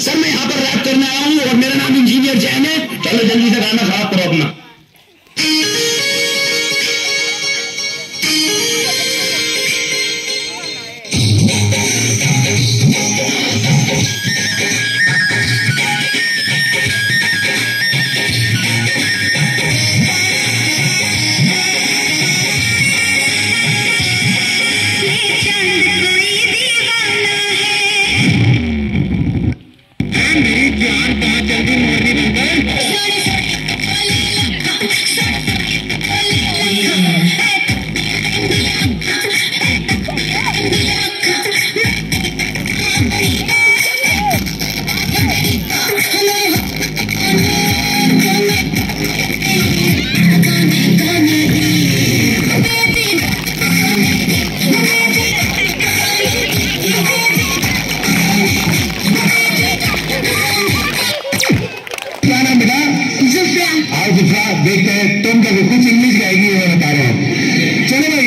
Sir मैं यहाँ पर रैप करने आया हूँ और मेरा नाम इंजीनियर जैन है। चलो जल्दी से गाना खराब करो अपना। आओ जुफरा देखते हैं तुम कभी कुछ इंग्लिश गाएगी मैं बता रहा हूँ। चलो भाई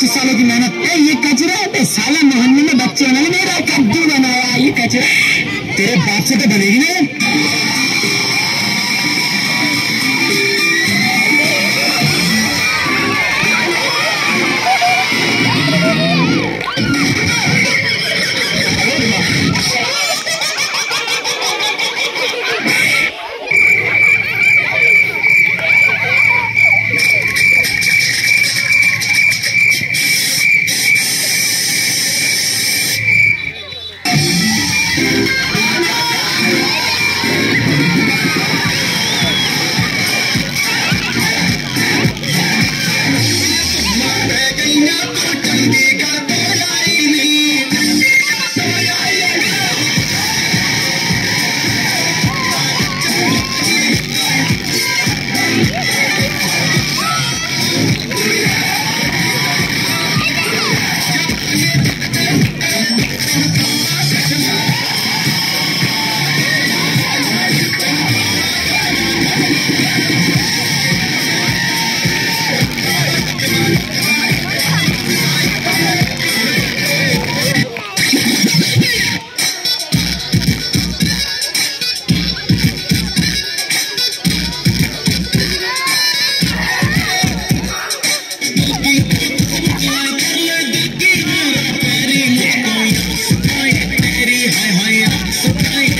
पच्चीस सालों की मेहनत ए, ये कचरा है साला मोहल्ले में बच्चे ने मेरा कद्दू बनाया ये कचरा। तेरे बाप से तो बनेगी ना Street.